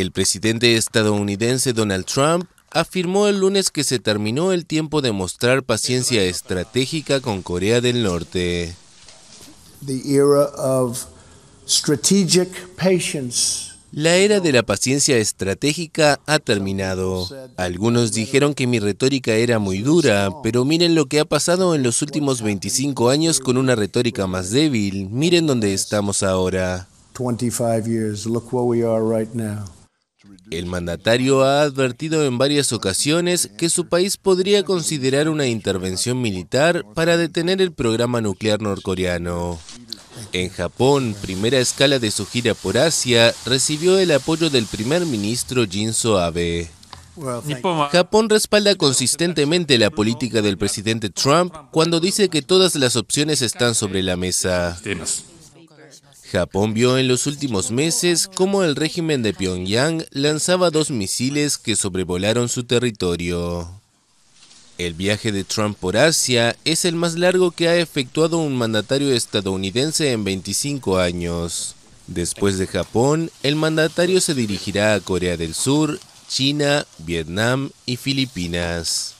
El presidente estadounidense Donald Trump afirmó el lunes que se terminó el tiempo de mostrar paciencia estratégica con Corea del Norte. La era de la paciencia estratégica ha terminado. Algunos dijeron que mi retórica era muy dura, pero miren lo que ha pasado en los últimos 25 años con una retórica más débil. Miren dónde estamos ahora. 25 years. Look where we are right now. El mandatario ha advertido en varias ocasiones que su país podría considerar una intervención militar para detener el programa nuclear norcoreano. En Japón, primera escala de su gira por Asia, recibió el apoyo del primer ministro Shinzo Abe. Japón respalda consistentemente la política del presidente Trump cuando dice que todas las opciones están sobre la mesa. Japón vio en los últimos meses cómo el régimen de Pyongyang lanzaba dos misiles que sobrevolaron su territorio. El viaje de Trump por Asia es el más largo que ha efectuado un mandatario estadounidense en 25 años. Después de Japón, el mandatario se dirigirá a Corea del Sur, China, Vietnam y Filipinas.